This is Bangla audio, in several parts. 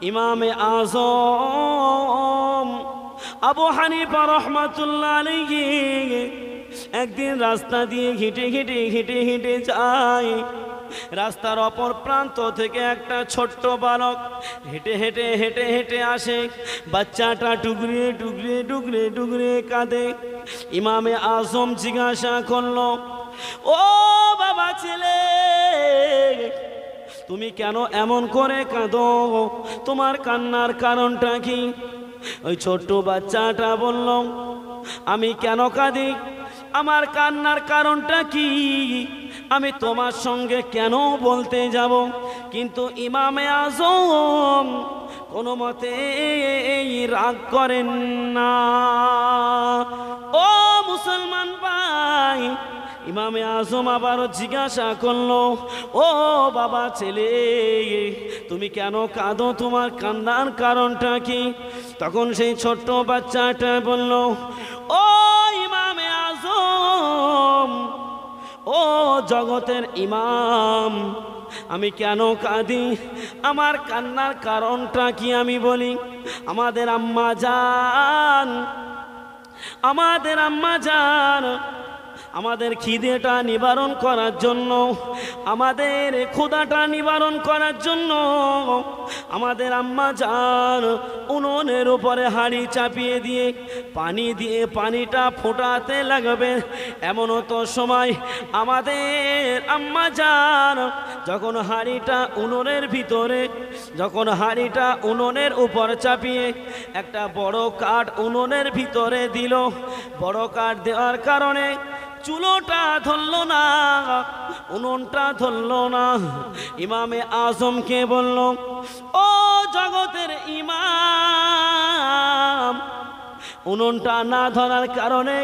ইমামে আজম। আবু হানিফা রহমাতুল্লাহ একদিন রাস্তা দিয়ে হেঁটে হেঁটে হেঁটে হেঁটে যায়। রাস্তার অপর প্রান্ত থেকে একটা ছোট্ট বালক হেঁটে হেঁটে হেঁটে হেঁটে আসে। বাচ্চাটা টুকরিয়ে টুকরিয়ে টুকরিয়ে টুকরিয়ে কাঁদে। ইমামে আজম জিজ্ঞাসা করল, ও বাবা ছেলে তুমি কেন এমন করে কাঁদো? তোমার কান্নার কারণটা কি? ওই ছোট্ট বাচ্চাটা বলল, আমি কেন কাঁদি? আমার কান্নার কারণটা কি? আমি তোমার সঙ্গে কেন বলতে যাব? কিন্তু ইমামে আজম কোনো মতে রাগ করেন না। ও মুসলমান ভাই ইমামে আজম আবারও জিজ্ঞাসা করল, ও বাবা ছেলে, তুমি কেন কাঁদো? তোমার কান্নার কারণটা কি? তখন সেই ছোট্ট বাচ্চাটা বলল, ও ইমামে আজম, ও জগতের ইমাম, আমি কেন কাঁদি? আমার কান্নার কারণটা কি আমি বলি? আমাদের আম্মা যান আমাদের আম্মা যান আমাদের খিদেটা নিবারণ করার জন্য, আমাদের ক্ষুদাটা নিবারণ করার জন্য, আমাদের আম্মা যান উনুনের উপরে হাঁড়ি চাপিয়ে দিয়ে পানি দিয়ে পানিটা ফোটাতে লাগবে। এমনও তো সময় আমাদের আম্মা যান যখন হাঁড়িটা উনুনের ভিতরে, যখন হাঁড়িটা উনুনের উপর চাপিয়ে একটা বড় কাঠ উনুনের ভিতরে দিল। বড় কাঠ দেওয়ার কারণে চুলোটা ধরল না, উনুনটা ধরল না। ইমামে আজমকে বলল, ও জগতের ইমাম, উনুনটা না ধরার কারণে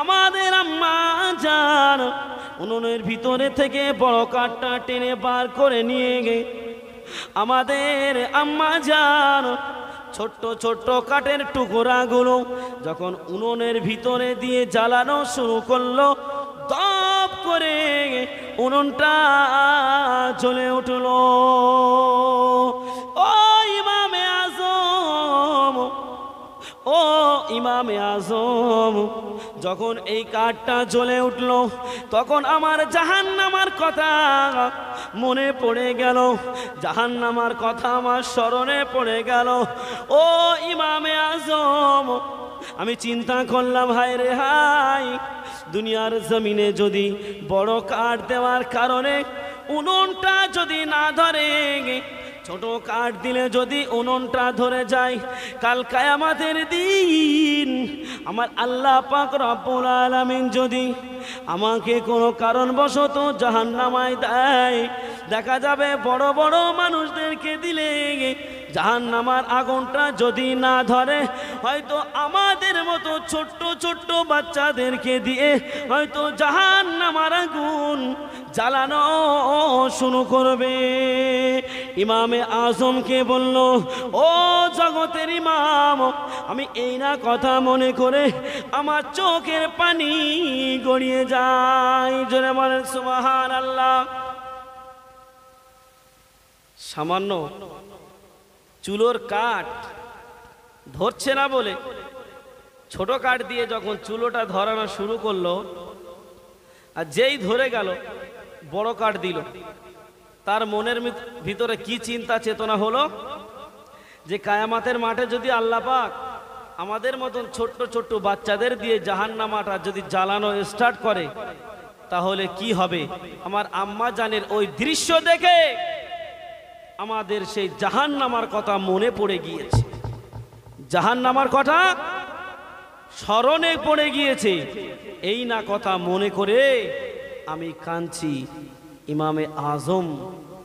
আমাদের আম্মা যান। উনুনের ভিতরে থেকে বড় কাঠটা টেনে বার করে নিয়ে গে। আমাদের আম্মা যান ছোট্ট ছোট্ট কাঠের টুকরাগুলো যখন উনুনের ভিতরে দিয়ে জ্বালানো শুরু করল, দপ করে উনুনটা জ্বলে উঠল। ও ইমামে আজম, ও ইমামে আজম যখন এই কাঠটা জ্বলে উঠল, তখন আমার জাহান্নামার কথা মনে পড়ে গেল, জাহান্নামার কথা আমার স্মরণে পড়ে গেল। ও ইমামে আজম, আমি চিন্তা করলাম, হায় রে হাই দুনিয়ার জমিনে যদি বড় কাঠ দেওয়ার কারণে উনুনটা যদি না ধরে ছোট কাঠ দিলে যদি উনুনটা ধরে যায়, কাল কায়ামাতের দিন আমার আল্লাহ পাক রব্বুল আলামিন যদি আমাকে কোনো কারণবশত জাহান্নামায় দেয়, দেখা যাবে বড় বড় মানুষদেরকে দিলে জাহান্নামার আগুনটা যদি না ধরে, হয়তো আমাদের মতো ছোট্ট ছোট্ট বাচ্চাদেরকে দিয়ে হয়তো জাহান্নামার আগুন জ্বালানো শুরু করবে। ইমামে আজমকে বলল, ও জগতের ইমাম, আমি এই না কথা মনে করে আমার চোখের পানি গড়িয়ে যায় জোরে বলেন সুবাহান আল্লাহ সামান্য চুলোর কাঠ ধরছে না বলে ছোট কাঠ দিয়ে যখন চুলোটা ধরানো শুরু করল, আর যেই ধরে গেল, বড় কাঠ দিল। তার মনের ভিতরে কি চিন্তা চেতনা হলো? যে কায়ামাতের মাঠে যদি আল্লাহ পাক আমাদের মতন ছোট্ট ছোট্ট বাচ্চাদের দিয়ে জাহান্নামাটা যদি জ্বালানো স্টার্ট করে, তাহলে কি হবে? আমার আম্মা জানের ওই দৃশ্য দেখে আমাদের সেই জাহান্নামার কথা মনে পড়ে গিয়েছে। জাহান্নামার কথা স্মরণে পড়ে গিয়েছে। এই না কথা মনে করে আমি কাঁদছি। ইমামে আজম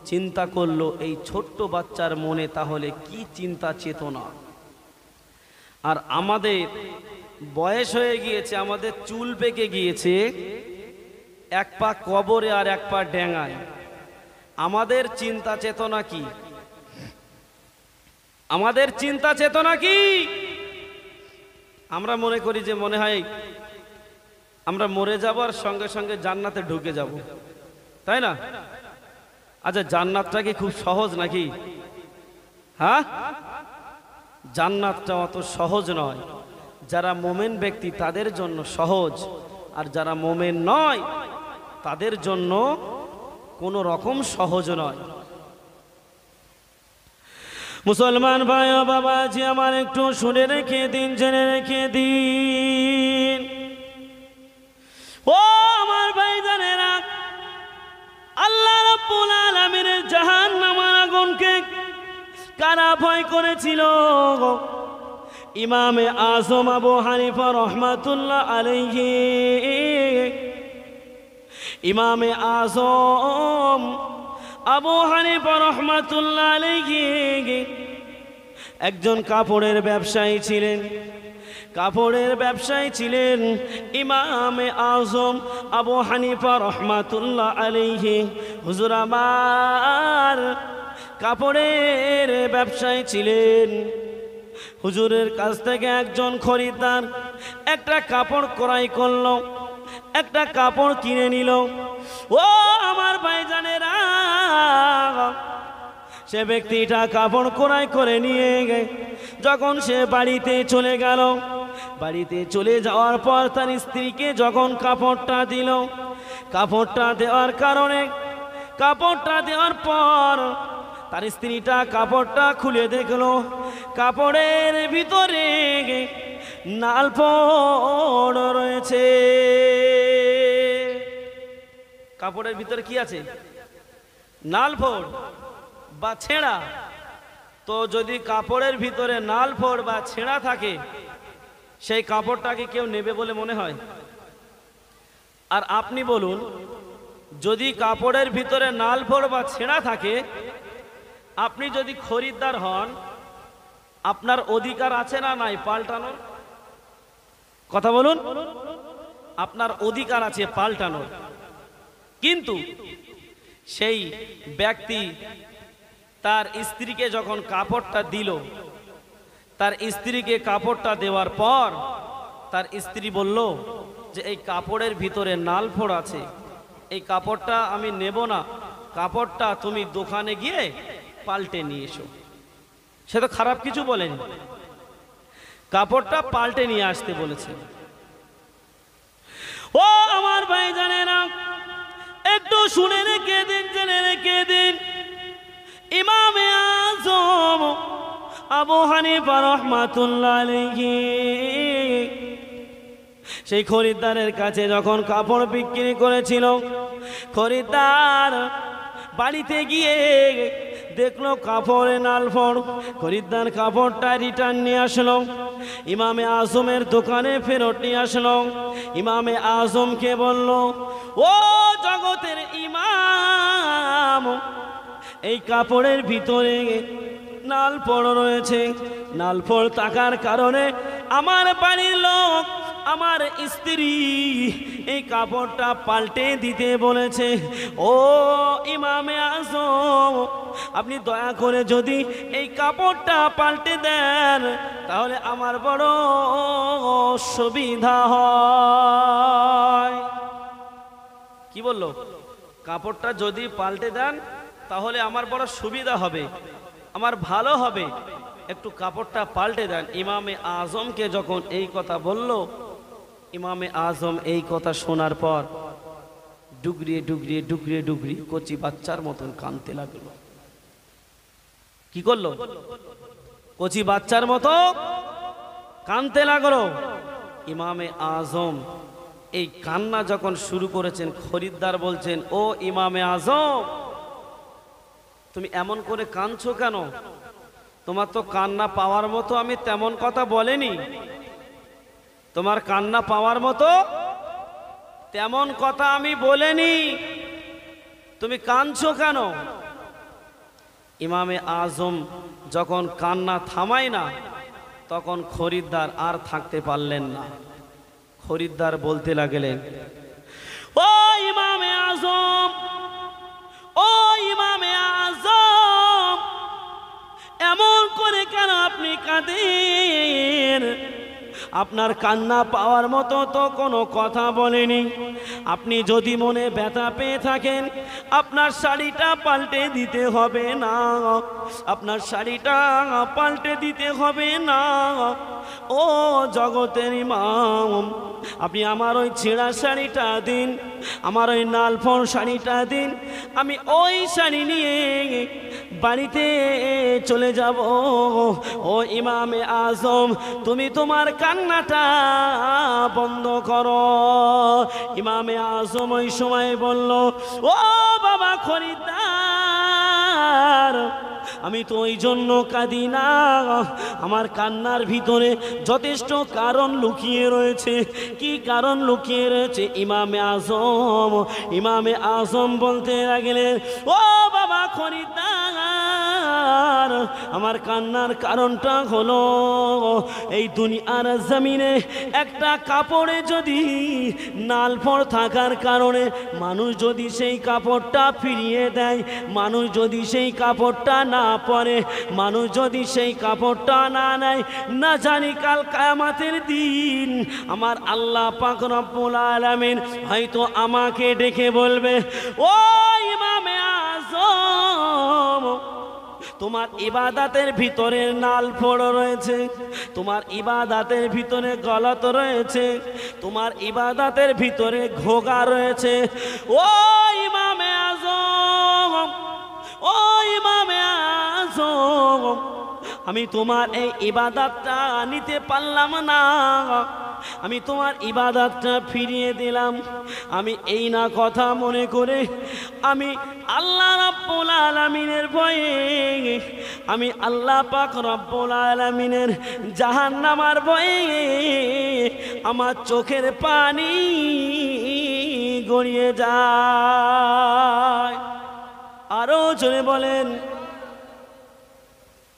চিন্তা করল, এই ছোট্ট বাচ্চার মনে তাহলে কি চিন্তা চেতনা? আর আমাদের বয়স হয়ে গিয়েছে, আমাদের চুল পেকে গিয়েছে, এক পা কবরে আর এক পা ডেঙায় আমাদের চিন্তা চেতনা কি? আমাদের চিন্তা চেতনা কি? আমরা মনে করি যে মনে হয় আমরা মরে যাবার সঙ্গে সঙ্গে জান্নাতে ঢুকে যাব। তাই না? আচ্ছা জান্নাতটা কি খুব সহজ নাকি? হ্যাঁ? জান্নাতটা অত সহজ নয়। যারা মোমেন ব্যক্তি তাদের জন্য সহজ, আর যারা মোমেন নয়, তাদের জন্য কোনো রকম সহজ নয়। মুসলমান ভাই ও বাবাজি, আমার একটু শুনে রেখে দিন, জেনে রেখে দিন। ও আমার ভাই জানেরা আল্লাহ রাব্বুল আলামিনের জাহান্নামের আগুনকে কারা ভয় করেছিল? ইমামে আজম আবু হানিফা রহমাতুল্লাহ আলাইহি ইমামে আজম আবু হানিফা রহমাতুল্লাহ আলাইহি একজন কাপড়ের ব্যবসায়ী ছিলেন। কাপড়ের ব্যবসায়ী ছিলেন ইমামে আজম আবু হানিফা রহমাতুল্লাহ আলাইহি। হুজুর আমার কাপড়ের ব্যবসায়ী ছিলেন। হুজুরের কাছ থেকে একজন খরিদ্দার একটা কাপড় ক্রয় করল। একটা কাপড় কিনে নিল। ও আমার ভাইজানেরা, সে ব্যক্তিটা কাপড় ক্রয় করে নিয়ে গে। যখন সে বাড়িতে চলে গেল, বাড়িতে চলে যাওয়ার পর তার স্ত্রীকে যখন কাপড়টা দিল, কাপড়টা দেওয়ার কারণে, কাপড়টা দেওয়ার পর তার স্ত্রীটা কাপড়টা খুলে দেখল। কাপড়ের ভিতরে নালপড় রয়েছে। কাপড়ের ভিতরে কি আছে? নালফোড় বা ছেঁড়া। তো যদি কাপড়ের ভিতরে নালফোড় বা ছেঁড়া থাকে, সেই কাপড়টাকে কেউ নেবে বলে মনে হয়? আর আপনি বলুন, যদি কাপড়ের ভিতরে নালফোড় বা ছেঁড়া থাকে, আপনি যদি খরিদ্দার হন, আপনার অধিকার আছে না নাই পাল্টানোর? কথা বলুন। আপনার অধিকার আছে পাল্টানোর। কিন্তু সেই ব্যক্তি তার স্ত্রীকে যখন কাপড়টা দিল, তার স্ত্রীকে কাপড়টা দেওয়ার পর তার স্ত্রী বলল যে, এই কাপড়ের ভিতরে নালফোড় আছে, এই কাপড়টা আমি নেব না, কাপড়টা তুমি দোকানে গিয়ে পাল্টে নিয়ে এসো। সে তো খারাপ কিছু বলেনি। কাপড়টা পাল্টে নিয়ে আসতে বলেছে। ও আমার ভাই জানে না একটু শুনে রেখে দিন জেনে রেখে দিন ইমামে আজম আবু হানিফা রহমাতুল্লাহ সেই খরিদ্দারের কাছে যখন কাপড় বিক্রি করেছিল, খরিদ্দার বাড়িতে গিয়ে দেখল কাপড়ে নালফড় খরিদ্দার কাপড়টা রিটার্ন নিয়ে আসলো। ইমামে আজমের দোকানে ফেরত নিয়ে আসলো। ইমামে আজমকে বলল, ও জগতের ইমাম, এই কাপড়ের ভিতরে নাল পড় রয়েছে। নাল ফল থাকার কারণে আমার বাড়ির লোক আমার স্ত্রী এই কাপড়টা পাল্টে দিতে বলেছে। ও ইমামে আজম, আপনি দয়া করে যদি এই কাপড়টা পাল্টে দেন, তাহলে আমার বড় সুবিধা হয়। কি বলল? কাপড়টা যদি পাল্টে দেন, তাহলে আমার বড় সুবিধা হবে, আমার ভালো হবে। একটু কাপড়টা পাল্টে দেন। ইমামে আজমকে যখন এই কথা বলল ইমামে আজম এই কথা শোনার পর ডুগরিয়ে ডুগরিয়ে ডুগরিয়ে ডুগরিয়ে কচি বাচ্চার মতন কানতে লাগল। কি করল? কচি বাচ্চার মতো কানতে লাগল। ইমামে আজম এই কান্না যখন শুরু করেছেন, খরিদ্দার বলছেন, ও ইমামে আজম, তুমি এমন করে কাঁদছো কেন? তোমার তো কান্না পাওয়ার মতো আমি তেমন কথা বলেনি। তোমার কান্না পাওয়ার মতো তেমন কথা আমি বলেনি। তুমি কাঁদছো কেন? ইমামে আজম যখন কান্না থামায় না, তখন খরিদ্দার আর থাকতে পারলেন না। খরিদ্দার বলতে লাগলেন, ও ইমামে আজম, ও ইমামে আজম, এমন করে কেন আপনি কাঁদেন? আপনার কান্না পাওয়ার মতো তো কোনো কথা বলেনি। আপনি যদি মনে ব্যথা পেয়ে থাকেন, আপনার শাড়িটা পাল্টে দিতে হবে না। আপনার শাড়িটা পাল্টে দিতে হবে না। ও জগতের ইমাম, আপনি আমার ওই ছেঁড়া শাড়িটা দিন, আমার ওই নালফর শাড়িটা দিন, আমি ওই শাড়ি নিয়ে বাড়িতে চলে যাব। ও ইমামে আজম, তুমি তোমার কান্নাটা বন্ধ ইমামে ওই সময় বলল, ও বাবা খরিদ্দার, আমি তো ওই জন্য কাঁদি না। আমার কান্নার ভিতরে যথেষ্ট কারণ লুকিয়ে রয়েছে। কি কারণ লুকিয়ে রয়েছে? ইমামে আজম ইমামে আজম বলতে লাগলেন ও বাবা খরিদ্দার আমার কান্নার কারণটা হলো, এই দুনিয়ার জমিনে একটা কাপড়ে যদি নালফর থাকার কারণে মানুষ যদি সেই কাপড়টা ফিরিয়ে দেয়, মানুষ যদি সেই কাপড়টা না পরে, মানুষ যদি সেই কাপড়টা না নেয়, না জানি কাল কায়ামাতের দিন আমার আল্লাহ পাক রব্বুল আলামিন হয়তো আমাকে ডেকে বলবে, ও ইমামে আজম তোমার ইবাদাতের ভিতরে নাল ফোড় রয়েছে, তোমার ইবাদাতের ভিতরে গলত রয়েছে, তোমার ইবাদাতের ভিতরে ঘোগা রয়েছে। ও ইমামে আজম, ও ইমামে আজম, আমি তোমার এই ইবাদাতটা নিতে পারলাম না। আমি তোমার ইবাদতটা ফিরিয়ে দিলাম। আমি এই না কথা মনে করে আমি আল্লাহ রব্বুল আলামিনের ভয়ে, আমি আল্লাহ পাক রব্বুল আলামিনের জাহান্নামার ভয়ে আমার চোখের পানি গড়িয়ে যায়। আরও জোরে বলেন,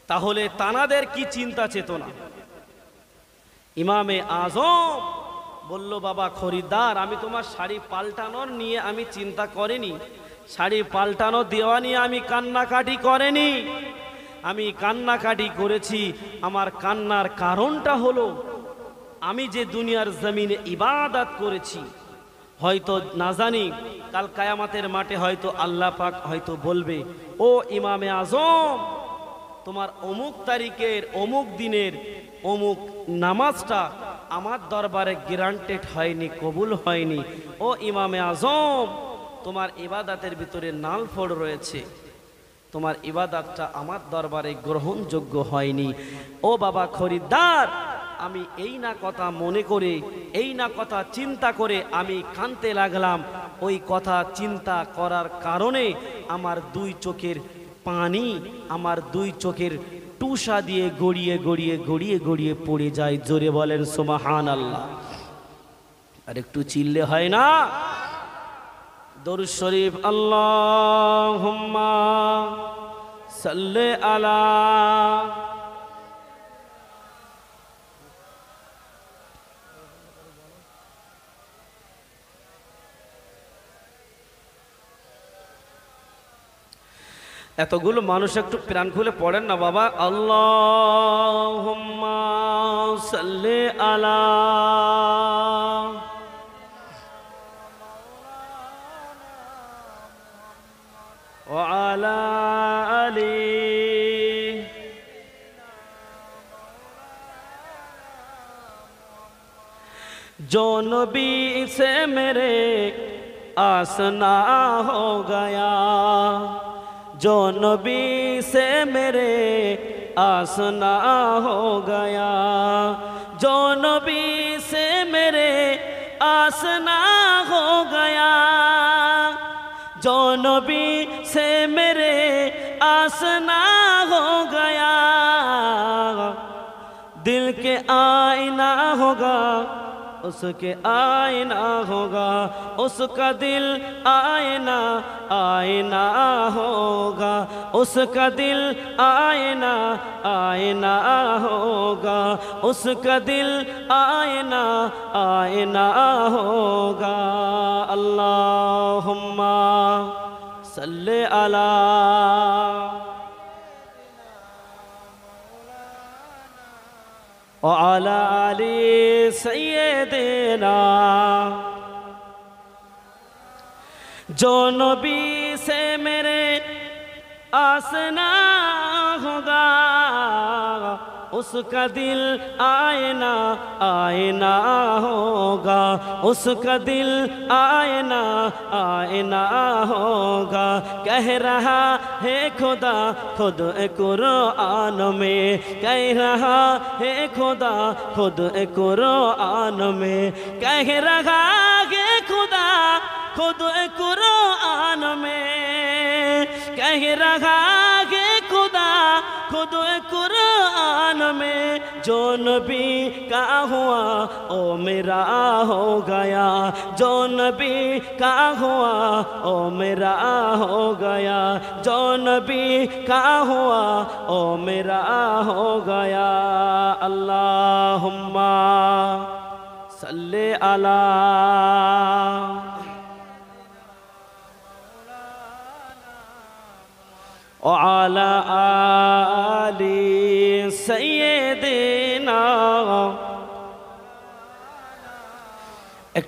তাহলে তানাদের কি চিন্তা চেতনা? ইমামে আজম বলল, বাবা খরিদ্দার, আমি তোমার শাড়ি পাল্টানোর নিয়ে আমি চিন্তা করিনি। শাড়ি পাল্টানো দেওয়া নিয়ে আমি কান্নাকাটি করেনি। আমি কান্নাকাটি করেছি। আমার কান্নার কারণটা হলো, আমি যে দুনিয়ার জমিনে ইবাদত করেছি, হয়তো না জানি, কাল কায়ামাতের মাঠে হয়তো আল্লাহ পাক হয়তো বলবে, ও ইমামে আজম, তোমার অমুক তারিখের, অমুক দিনের অমুক নামাজটা আমার দরবারে গ্রান্টেড হয়নি, কবুল হয়নি। ও ইমামে আজম, তোমার ইবাদাতের ভিতরে নালফড় রয়েছে। তোমার ইবাদাতটা আমার দরবারে গ্রহণযোগ্য হয়নি। ও বাবা খরিদ্দার, আমি এই না কথা মনে করে, এই না কথা চিন্তা করে আমি কানতে লাগলাম। ওই কথা চিন্তা করার কারণে আমার দুই চোখের পানি, আমার দুই চোখের টুসা দিয়ে গড়িয়ে গড়িয়ে গড়িয়ে গড়িয়ে পড়ে যায়, জোরে বলেন সোমাহান আল্লাহ আর একটু চিল্লে হয় না? দরুদ শরীফ আল্লাহ সাল্লে আলা এতগুলো মানুষ একটু প্রাণ খুলে পড়েন না বাবা আল্লাহ সাল্লে আলা وعلى آله जो नबी से मेरे आसना हो गया जो नबी से मेरे आसना हो गया, जो नबी से मेरे आसना हो गया, जो नबी से मेरे आसना हो गया, दिल के आईना होगा उसके आईना होगा, उसका दिल आईना आईना होगा। उसका दिल आईना आईना होगा। उसका दिल आईना आईना होगा। अल्लाहुम्मा सल्ले अला अली सैदना जो नबी से मेरे आसना होगा उसका दिल आयना आयना होगा उसका दिल आयना आयना होगा कह रहा ہے خدا خود قرآن میں کہہ رہا ہے خدا خود قرآن میں کہہ رہا ہے خدا خود قرآن میں کہہ رہا ہے خدا خود قرآن میں जो नबी का हुआ, ओ मेरा हो गया। जो नबी का हुआ, ओ मेरा हो गया। जो नबी का हुआ, ओ मेरा हो गया। अल्लाह सल्ले अला। ओ आला आली सैद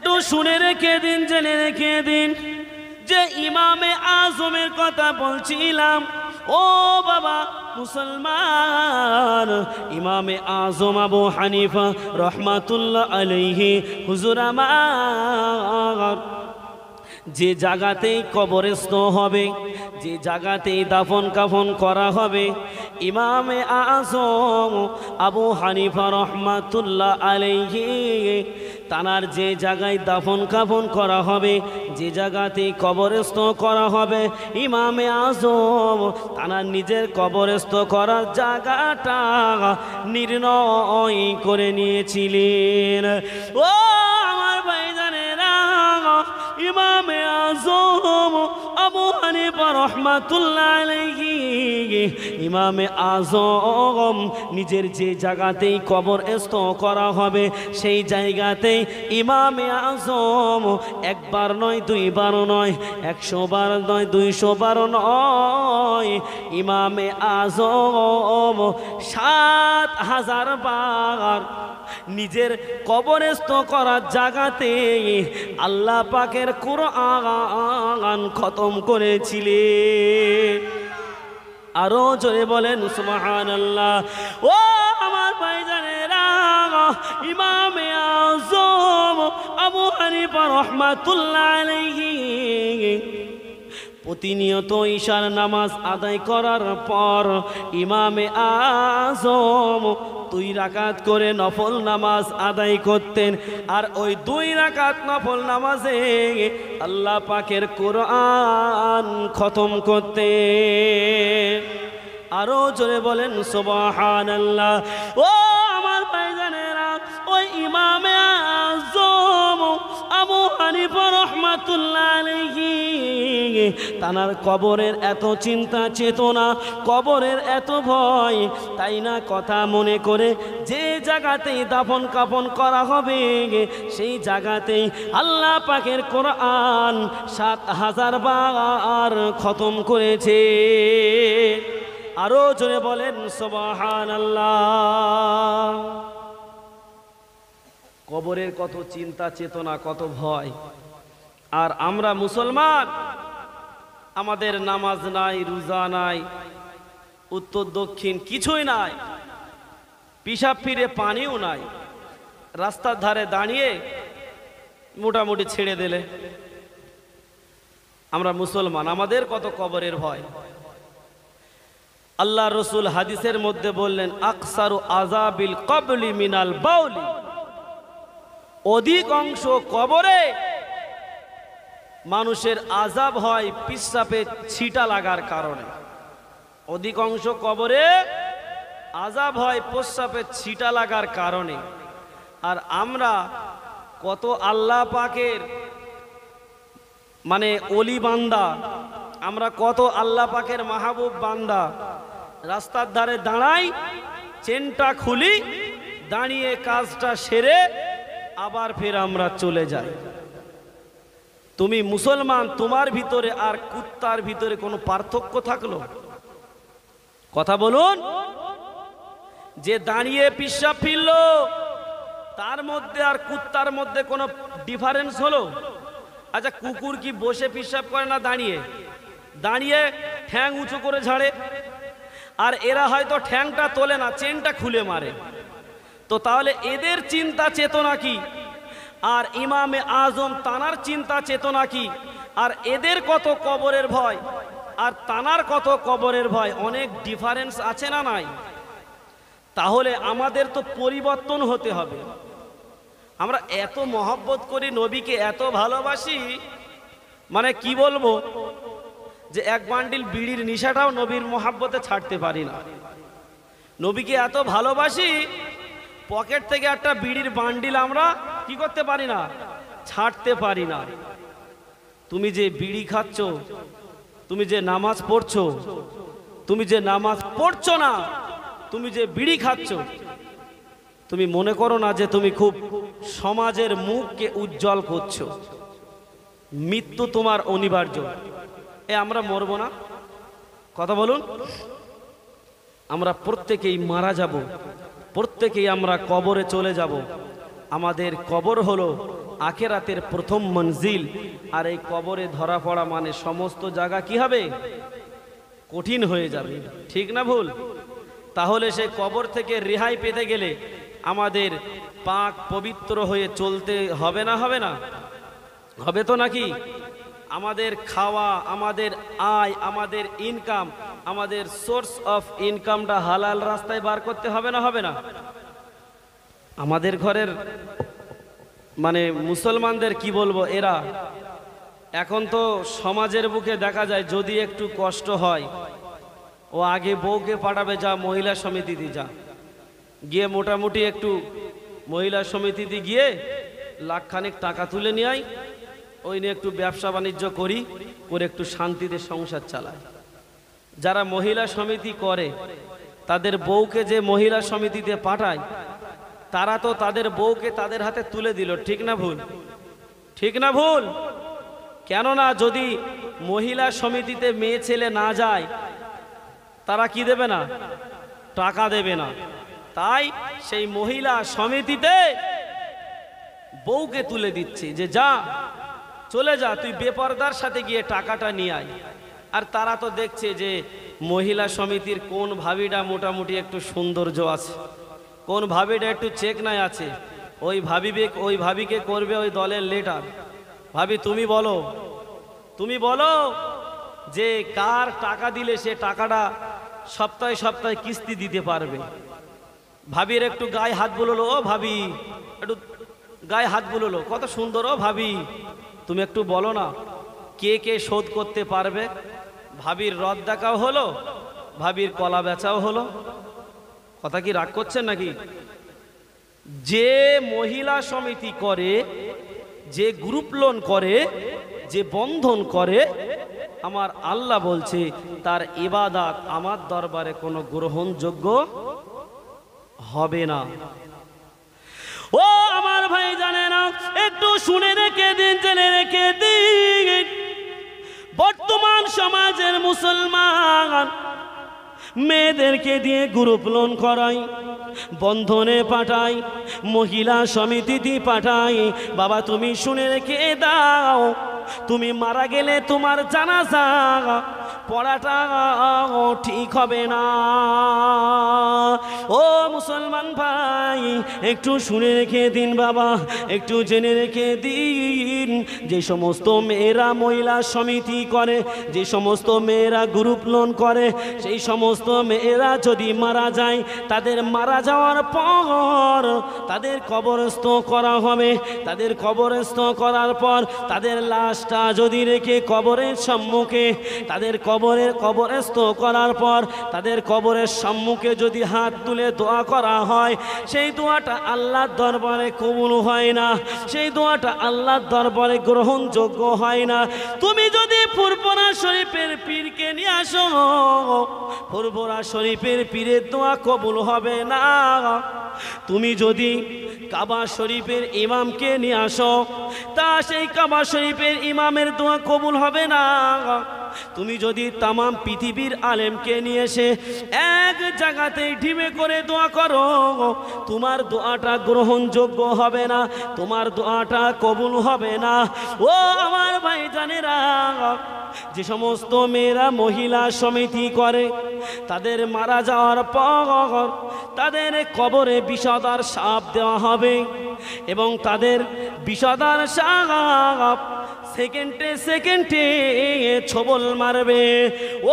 একটু শুনে রেখে দিন, জেনে রেখে দিন। যে ইমামে আজমের কথা বলছিলাম, ও বাবা মুসলমান, ইমামে আজম আবু হানিফা রহমাতুল্লাহ আলহি হুজুর আমার। যে জায়গাতেই কবরস্থ হবে, যে জায়গাতেই দাফন কাফন করা হবে, ইমামে আজম আবু হানিফা রহমাতুল্লাহ আলাইহি, তানার যে জায়গায় দাফন কাফন করা হবে, যে জায়গাতে কবরস্থ করা হবে, ইমামে আজম তানার নিজের কবরস্থ করার জায়গাটা নির্ণয় করে নিয়েছিলেন। ও আমার ভাইজানেরা ইমামে আজম, আবু হানিফা রহমাতুল্লাহ আলাইহি, ইমামে আজম নিজের যে জায়গাতেই কবরস্থ করা হবে, সেই জায়গাতেই ইমামে আজম একবার নয়, দুইবার নয় একশো বার নয় দুইশো বার নয়, ইমামে আজম সাত হাজার বার নিজের কবরস্থ করার জায়গাতে আল্লাহ পাকের কোরআন খতম করেছিলে। আরও জোরে বলেন সুবহান আল্লাহ ও আমার ভাইজানেরা, ইমামে আজম আবু হানিফা রহমাতুল্লাহ আলাইহি প্রতিনিয়ত ঈশার নামাজ আদায় করার পর ইমামে আজম দুই রাকাত করে নফল নামাজ আদায় করতেন। আর ওই দুই রাকাত নফল নামাজে আল্লাহ পাকের কোরআন খতম করতে আরও জোরে বলেন সুবহান আল্লাহ ও আমার ভাইজানেরা, ওই ইমামে রহমাতুল্লাহ তানার কবরের এত চিন্তা, চেতনা, কবরের এত ভয়, তাই না কথা মনে করে যে জায়গাতেই দাফন কাফন করা হবে, সেই জায়গাতেই আল্লাহ পাকের কোরআন সাত হাজার বার খতম করেছে। আরও জোরে বলেন সবাহান আল্লাহ কবরের কত চিন্তা, চেতনা, কত ভয়। আর আমরা মুসলমান, আমাদের নামাজ নাই, রোজা নাই, উত্তর দক্ষিণ কিছুই নাই পিসাব ফিরে পানিও নাই, রাস্তার ধারে দাঁড়িয়ে মোটামুটি ছেড়ে দিলে। আমরা মুসলমান, আমাদের কত কবরের ভয়। আল্লাহ রসুল হাদিসের মধ্যে বললেন, আকসারু আজাবিল কবলি মিনাল বাউলি। অধিক অংশ কবরে মানুষের আজাব হয় পিসাপে ছিটা লাগার কারণে। অধিকাংশ কবরে আজাব হয় প্রস্রাপে ছিটা লাগার কারণে। আর আমরা কত আল্লাহ পাকের মানে অলি বান্দা, আমরা কত আল্লাহ পাকের মাহবুব বান্দা, রাস্তার ধারে দাঁড়াই, চেনটা খুলি, দাঁড়িয়ে কাজটা সেরে আবার ফের আমরা চলে যাই। তুমি মুসলমান, তোমার ভিতরে আর কুত্তার ভিতরে কোনো পার্থক্য থাকল? কথা বলুন। যে দাঁড়িয়ে পিসাব ফিরল, তার মধ্যে আর কুত্তার মধ্যে কোনো ডিফারেন্স হলো? আচ্ছা কুকুর কি বসে পিসাব করে না দাঁড়িয়ে? দাঁড়িয়ে ঠ্যাং উঁচু করে ঝাড়ে। আর এরা হয়তো ঠ্যাংটা তোলে না, চেনটা খুলে মারে। তো তাহলে এদের চিন্তা চেতনা কি? আর ইমামে আজম তানার চিন্তা চেতনা কি? আর এদের কত কবরের ভয়? আর তানার কত কবরের ভয়? অনেক ডিফারেন্স আছে না নাই? তাহলে আমাদের তো পরিবর্তন হতে হবে। আমরা এত মহব্বত করি নবীকে, এত ভালোবাসি। মানে কি বলব? যে এক বান্ডিল বিড়ির নিশাটাও নবীর মহাব্বতে ছাড়তে পারি না। নবীকে এত ভালোবাসি পকেট থেকে একটা বিড়ির বান্ডিল আমরা কি করতে পারি না? ছাড়তে পারি না। তুমি যে বিড়ি খাচ্ছ, তুমি যে নামাজ পড়ছো, তুমি যে নামাজ পড়ছো না, তুমি যে বিড়ি খাচ্ছ, তুমি মনে করো না যে তুমি খুব সমাজের মুখকে উজ্জ্বল করছ। মৃত্যু তোমার অনিবার্য। এ, আমরা মরবো না? কথা বলুন। আমরা প্রত্যেকেই মারা যাব। প্রত্যেকেই আমরা কবরে চলে যাব। আমাদের কবর হলো আখেরাতের প্রথম মঞ্জিল। আর এই কবরে ধরা পড়া মানে সমস্ত জায়গা কি হবে? কঠিন হয়ে যাবে। ঠিক না ভুল? তাহলে সে কবর থেকে রেহাই পেতে গেলে আমাদের পাক পবিত্র হয়ে চলতে হবে না হবে না? হবে তো নাকি? আমাদের খাওয়া, আমাদের আয়, আমাদের ইনকাম আমাদের সোর্স অফ ইনকামটা হালাল রাস্তায় বার করতে হবে না হবে না? আমাদের ঘরের মানে মুসলমানদের কি বলব, এরা এখন তো সমাজের বুকে দেখা যায় যদি একটু কষ্ট হয়, ও আগে বউকে পাঠাবে, যা মহিলা সমিতিতে যা। গিয়ে মোটামুটি একটু মহিলা সমিতিতে গিয়ে লাখখানেক টাকা তুলে নিয়ে আয়, ওই নিয়ে একটু ব্যবসা বাণিজ্য করি, করে একটু শান্তিতে সংসার চালায়। যারা মহিলা সমিতি করে, তাদের বউকে যে মহিলা সমিতিতে পাঠায়, তারা তো তাদের বউকে তাদের হাতে তুলে দিল, ঠিক না ভুল? ঠিক না ভুল? কেননা যদি মহিলা সমিতিতে মেয়ে ছেলে না যায়, তারা কি দেবে না? টাকা দেবে না। তাই সেই মহিলা সমিতিতে বউকে তুলে দিচ্ছে যে, যা, চলে যা, তুই বেপরদার সাথে গিয়ে টাকাটা নিয়ে আয়। আর তারা তো দেখছে যে মহিলা সমিতির কোন ভাবিটা মোটামুটি একটু সৌন্দর্য আছে, কোন ভাবিটা একটু চেক নাই আছে। ওই ভাবিবে, ওই ভাবিকে করবে ওই দলের লেটার ভাবি, তুমি বলো তুমি বলো যে কার টাকা দিলে সে টাকাটা সপ্তাহে সপ্তাহে কিস্তি দিতে পারবে? ভাবির একটু গায়ে হাত বুলোলো, ও ভাবি, একটু গায়ে হাত বুলোলো, কত সুন্দর ও ভাবি। তুমি একটু বলো না, কে কে শোধ করতে পারবে? ভাবির রদ দেখাও হলো, ভাবির কলা বেচাও হলো। কথা কি রাগ করছেন নাকি? যে মহিলা সমিতি করে, যে গ্রুপ লোন করে, যে বন্ধন করে, আমার আল্লাহ বলছে, তার ইবাদাত আমার দরবারে কোনো গ্রহণযোগ্য হবে না। ও আমার ভাই জানে না একটু শুনে রেখে দিন, জেনে রেখে দিন। বর্তমান সমাজের মুসলমান মেয়েদেরকে দিয়ে গ্রুপ লোন করাই, বন্ধনে পাঠাই, মহিলা সমিতিতে পাঠাই। বাবা, তুমি শুনে রেখে দাও। তুমি মারা গেলে তোমার জানাজা পড়াটা ঠিক হবে না। ও মুসলমান ভাই, একটু শুনে রেখে দিন বাবা, একটু জেনে রেখে দিন। যে সমস্ত মেয়েরা মহিলা সমিতি করে, যে সমস্ত মেয়েরা গ্রুপ লোন করে, সেই সমস্ত মেয়েরা যদি মারা যায়, তাদের মারা যাওয়ার পর তাদের কবরস্থ করা হবে। তাদের কবরস্থ করার পর তাদের লাশটা যদি রেখে কবরের সম্মুখে, তাদের কবরের কবরস্থ করার পর, তাদের কবরের সম্মুখে যদি হাত তুলে দোয়া করা হয়, সেই দোয়াটা আল্লাহর দরবারে কবুল হয় না। সেই দোয়াটা আল্লাহর দরবারে গ্রহণযোগ্য হয় না। তুমি যদি ফুরফরা শরীফের পীরকে নিয়ে আসো, ফুরফরা শরীফের পীরের দোয়া কবুল হবে না। তুমি যদি কাবা শরীফের ইমামকে নিয়ে আসো, তা সেই কাবা শরীফের ইমামের দোয়া কবুল হবে না। তুমি যদি তামাম পৃথিবীর আলেমকে নিয়ে এসে এক জায়গাতে ঢিমে করে দোয়া করো, তোমার দোয়াটা গ্রহণযোগ্য হবে না, তোমার দোয়াটা কবুল হবে না। ও আমার ভাই জানেরা যে সমস্ত মেয়েরা মহিলা সমিতি করে, তাদের মারা যাওয়ার পর তাদের কবরে বিষদার সাপ দেওয়া হবে এবং তাদের বিষদার সাপ সেকেন্ডে সেকেন্ডে ছবল মারবে।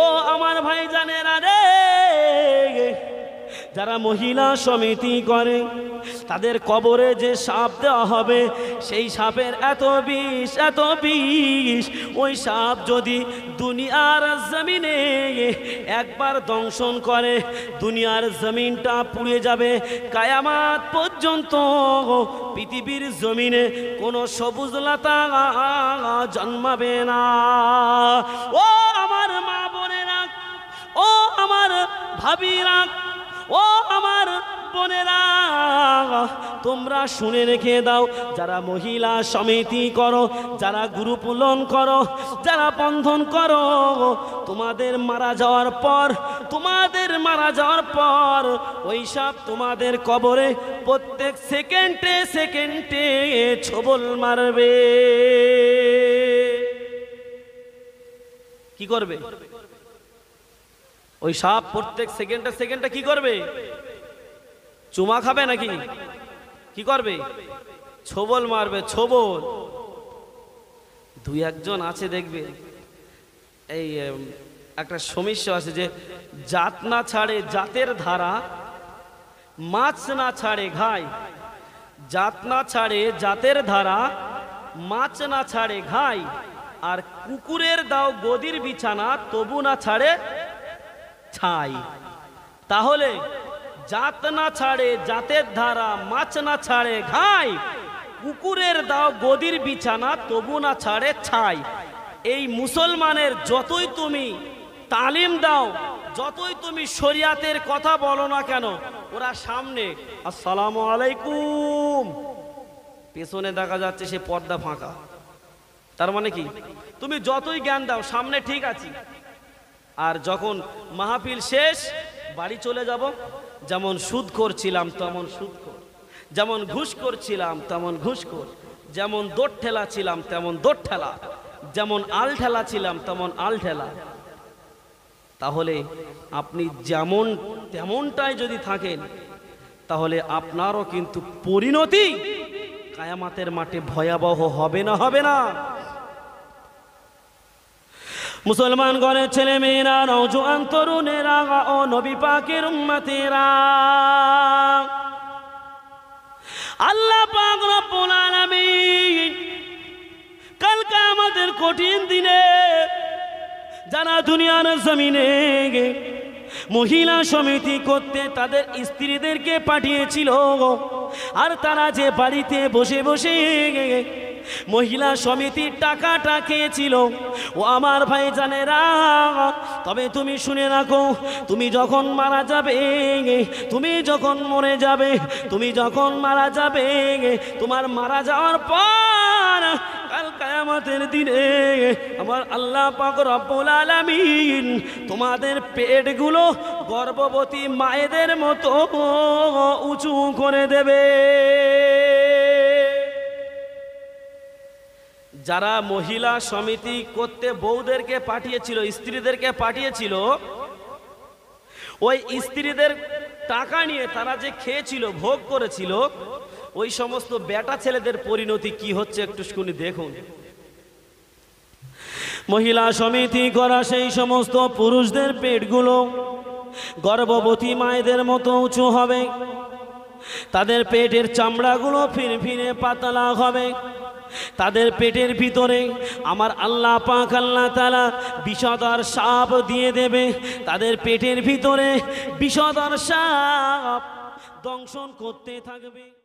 ও আমার ভাই জানেরা রে। যারা মহিলা সমিতি করে, তাদের কবরে যে সাপ দেওয়া হবে, সেই সাপের এত বিষ এত বিষ। ওই সাপ যদি দুনিয়ার জমিনে একবার দংশন করে, দুনিয়ার জমিনটা পুড়ে যাবে কায়ামাত পর্যন্ত। পৃথিবীর জমিনে কোনো সবুজ লতা জন্মাবে না। ও আমার মা বোনেরা, ও আমার ভাবিরা ও আমার বোনেরা, তোমরা শুনে রেখে দাও, যারা মহিলা সমিতি করো, যারা গুরুপুলন করো, যারা বন্ধন করো, তোমাদের মারা যাওয়ার পর, তোমাদের মারা যাওয়ার পর, ওই সব তোমাদের কবরে প্রত্যেক সেকেন্ডে সেকেন্ডে ছবল মারবে। কি করবে? ওই সাপ প্রত্যেক সেকেন্ডে সেকেন্ডে কি করবে? চুমা খাবে নাকি? কি করবে? ছবল মারবে, ছবল। দুই একজন আছে দেখবে। এই একটা সমস্যা আছে যে জাত না ছাড়ে জাতের ধারা, মাছ না ছাড়ে ঘাই। জাত না ছাড়ে জাতের ধারা, মাছ না ছাড়ে ঘাই। আর কুকুরের দাও গদির বিছানা, তবু না ছাড়ে ছাই। তাহলে জাত না ছাড়ে, জাতের ধারা মাছ না ছাড়ে ঘাই। কুকুরের দাও গদির বিছানা, তবু না ছাড়ে ছাই। এই মুসলমানের যতই তুমি তালিম দাও, যতই তুমি শরিয়াতের কথা বলো না কেন, ওরা সামনে, আসসালামু আলাইকুম। পেছনে দেখা যাচ্ছে সে পর্দা ফাঁকা। তার মানে কি? তুমি যতই জ্ঞান দাও, সামনে ঠিক আছি। আর যখন মাহফিল শেষ, বাড়ি চলে যাব। যেমন সুদ করছিলাম তেমন সুদ কর যেমন ঘুষ করছিলাম তেমন ঘুষ কর যেমন দোট ঠেলা ছিলাম, তেমন দোট ঠেলা যেমন আল ঠেলা ছিলাম, তেমন আল ঠেলা তাহলে আপনি যেমন, তেমনটাই যদি থাকেন, তাহলে আপনারও কিন্তু পরিণতি কায়ামাতের মাঠে ভয়াবহ হবে না হবে না। মুসলমান ঘরের ছেলে মেয়েরা নৌজোয়ান তরুণেরা ও নবী পাকের আল্লাহ পাক রব্বুল আলামিন কালকে আমাদের কঠিন দিনে যারা দুনিয়ার জমিনে মহিলা সমিতি করতে তাদের স্ত্রীদেরকে পাঠিয়েছিল, আর তারা যে বাড়িতে বসে বসে মহিলা সমিতির টাকাটা খেয়েছিল। ও আমার ভাই জানেরা, তবে তুমি শুনে রাখো, তুমি যখন মারা যাবে, তুমি যখন মরে যাবে, তুমি যখন মারা যাবে, তোমার মারা যাওয়ার পর কাল কায়ামতের দিনে আমার আল্লাহ পাক রব্বুল আলামিন তোমাদের পেটগুলো গর্ভবতী মায়েদের মতো উঁচু করে দেবে। যারা মহিলা সমিতি করতে বউদেরকে পাঠিয়েছিল, স্ত্রীদেরকে পাঠিয়েছিল, ওই স্ত্রীদের টাকা নিয়ে তারা যে খেয়েছিল, ভোগ করেছিল, ওই সমস্ত বেটা ছেলেদের পরিণতি কি হচ্ছে একটু শুনি দেখুন। মহিলা সমিতি করা সেই সমস্ত পুরুষদের পেটগুলো গর্ভবতী মায়েদের মতো উঁচু হবে। তাদের পেটের চামড়াগুলো ফিরফিরে পাতলা হবে। তাদের পেটের ভিতরে আমার আল্লাহ পাক আল্লাহ তালা বিষদার সাপ দিয়ে দেবে। তাদের পেটের ভিতরে বিষদার সাপ দংশন করতে থাকবে।